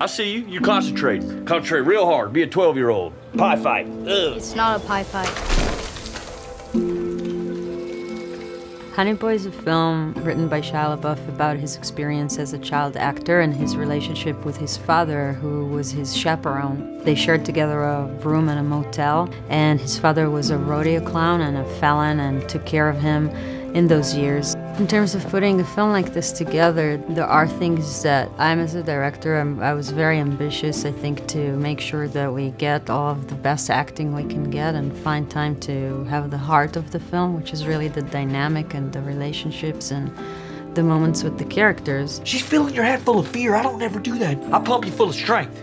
I see you. You concentrate. Concentrate real hard. Be a 12 year old. Pie fight. Ugh. It's not a pie fight. Honey Boy is a film written by Shia LaBeouf about his experience as a child actor and his relationship with his father, who was his chaperone. They shared together a room in a motel, and his father was a rodeo clown and a felon and took care of him in those years. In terms of putting a film like this together, there are things that I'm as a director, I'm, i was very ambitious, I think, to make sure that we get all of the best acting we can get and find time to have the heart of the film, which is really the dynamic and the relationships and the moments with the characters. She's filling your head full of fear. I don't ever do that. I pump you full of strength.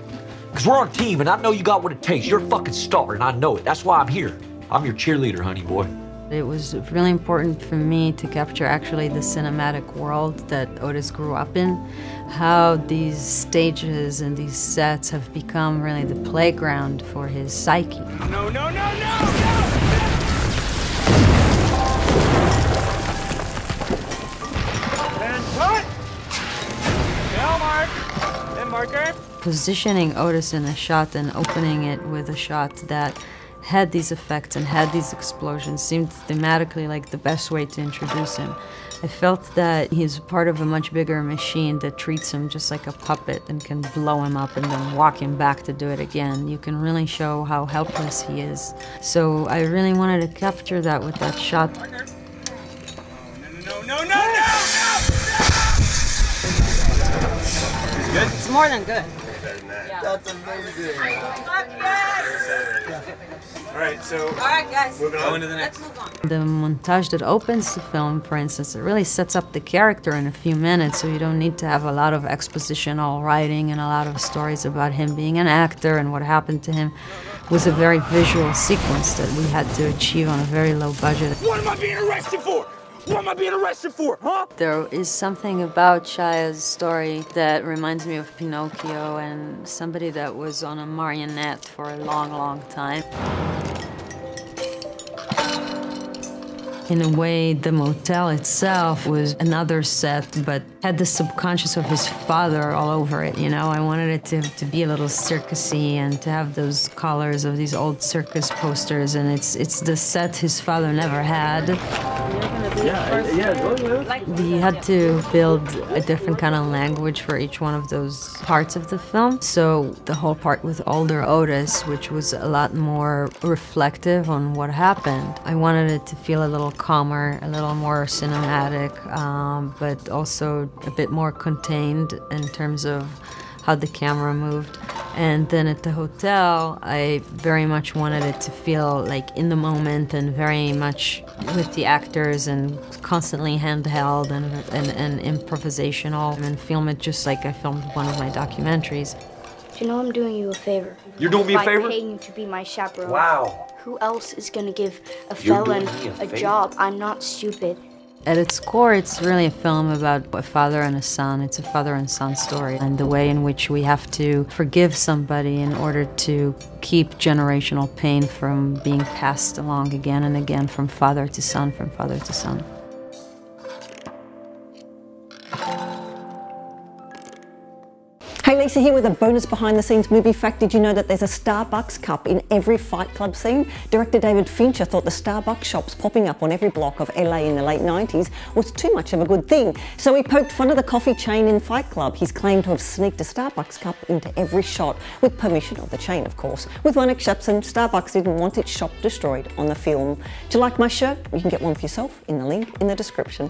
Because we're on a team and I know you got what it takes. You're a fucking star and I know it. That's why I'm here. I'm your cheerleader, honey boy. It was really important for me to capture actually the cinematic world that Otis grew up in, how these stages and these sets have become really the playground for his psyche. No, no, no, no, no! And cut! Now, Mark! And marker. Positioning Otis in a shot and opening it with a shot that had these effects and had these explosions seemed thematically like the best way to introduce him. I felt that he's part of a much bigger machine that treats him just like a puppet and can blow him up and then walk him back to do it again. You can really show how helpless he is. So I really wanted to capture that with that shot. No, no, no, no, no! It's more than good. That's amazing. All right, so All right, guys. moving on to the next. Let's move on. The montage that opens the film, for instance, it really sets up the character in a few minutes, so you don't need to have a lot of exposition, expositional writing and a lot of stories about him being an actor and what happened to him. It was a very visual sequence that we had to achieve on a very low budget. What am I being arrested for? What am I being arrested for, huh? There is something about Shia's story that reminds me of Pinocchio and somebody that was on a marionette for a long, long time. In a way, the motel itself was another set, but had the subconscious of his father all over it, you know? I wanted it to, to be a little circusy and to have those colors of these old circus posters, and it's, it's the set his father never had. We had to build a different kind of language for each one of those parts of the film. So the whole part with older Otis, which was a lot more reflective on what happened, I wanted it to feel a little calmer, a little more cinematic, um, but also a bit more contained in terms of how the camera moved. And then at the hotel, I very much wanted it to feel like in the moment and very much with the actors and constantly handheld and, and, and improvisational and film it just like I filmed one of my documentaries. Do You know I'm doing you a favor. You're doing me a favor? By favor? paying you to be my chaperone. Wow. Who else is gonna give a You're felon a a, job? I'm not stupid. At its core, it's really a film about a father and a son. It's a father and son story, and the way in which we have to forgive somebody in order to keep generational pain from being passed along again and again from father to son, from father to son. Lisa here with a bonus behind the scenes movie fact. Did you know that there's a Starbucks cup in every Fight Club scene? Director David Fincher thought the Starbucks shops popping up on every block of LA in the late 90s was too much of a good thing. So he poked fun of the coffee chain in Fight Club. He's claimed to have sneaked a Starbucks cup into every shot, with permission of the chain, of course. With one exception, Starbucks didn't want its shop destroyed on the film. Do you like my shirt? You can get one for yourself in the link in the description.